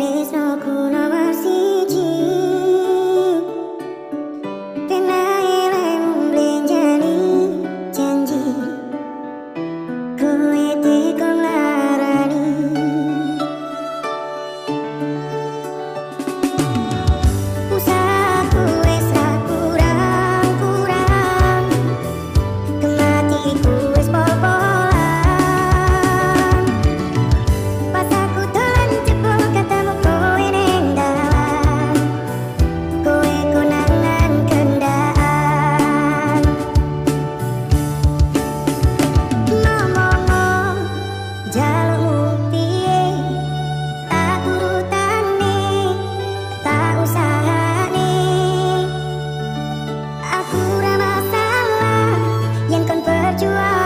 Grace. berjuang